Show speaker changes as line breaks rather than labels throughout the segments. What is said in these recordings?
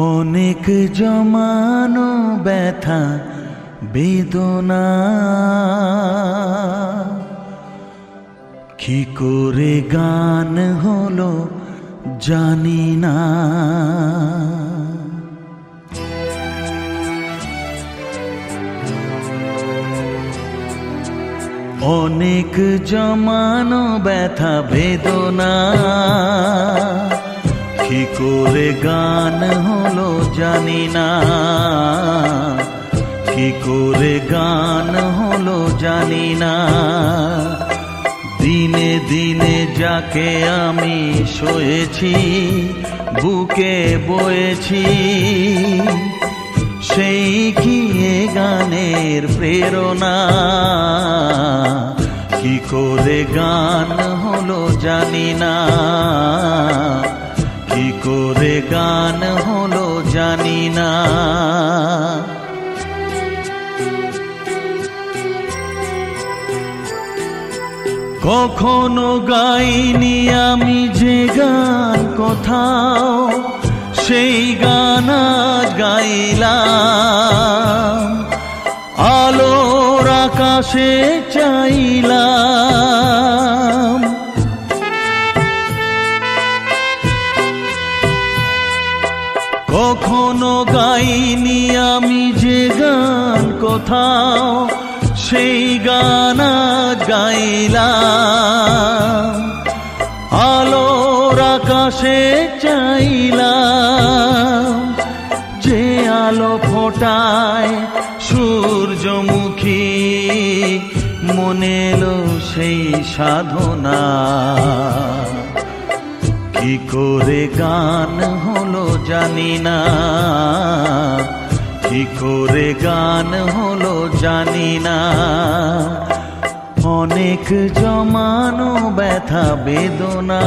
অনেক জমানো ব্যথা বেদনা। কি করে গান হলো জানি না। অনেক জমানো ব্যথা বেদনা। কি করে গান হলো জানি না। কি করে গান হলো জানি না। দিনে দিনে যাকে আমি শোয়েছি বুকে বয়েছি, সেই কি গানের প্রেরণা? কি করে গান হলো জানি না। কখনো গাইনি আমি যে গান কোথাও, সেই গান গাইলাম। আলোর আকাশে চাইলাম। কখনো গাইনি আমি যে গান কোথাও, সেই গান গাইলাম, আলোর আকাশে চাইলাম, যে আলো ফোটায় সূর্যমুখী, মনে এলো সেই সাধনা। কি করে গান হলো জানি না, কি করে গান হলো জানি না। অনেক জমানো ব্যথা, বেদনা।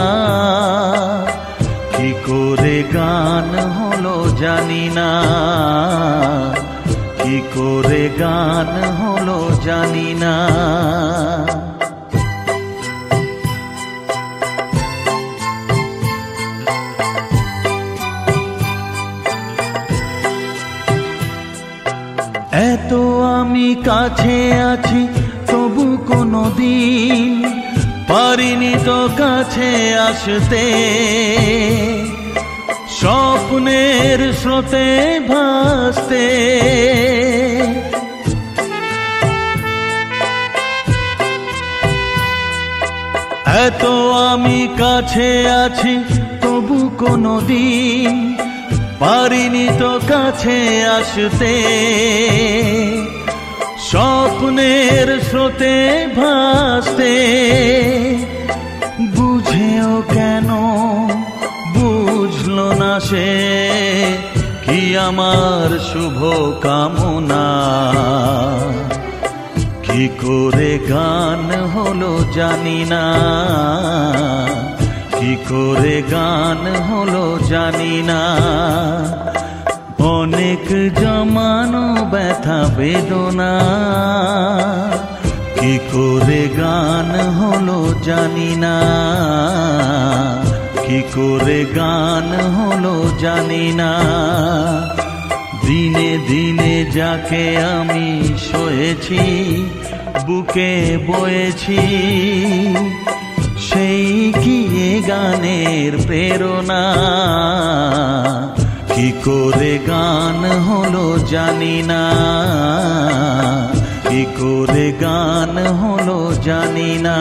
কি করে গান হলো জানি না। কি করে গান হলো জানি না। এত আমি কাছে আছি কোনো দিন পারিনি তো কাছে আসতে। স্বপ্নের স্রোতে ভাসতে। এত আমি কাছে আছি, তবু কোনো দিন পারিনি তো কাছে আসতে। স্বপ্নের স্রোতে ভাসতে, বুঝেও কেন বুঝল না সে? কি আমার শুভ কামনা? কি করে গান হলো জানি না। কি করে গান হলো জানি না। অনেক জমানো ব্যথা বেদনা। কি করে গান হলো জানি না। কি করে গান হলো জানি না। দিনে দিনে যাকে আমি শোয়েছি বুকে বয়েছি, সেই কি গানের প্রেরণা? করে গান হলো জানি না। কি করে গান হলো জানি না।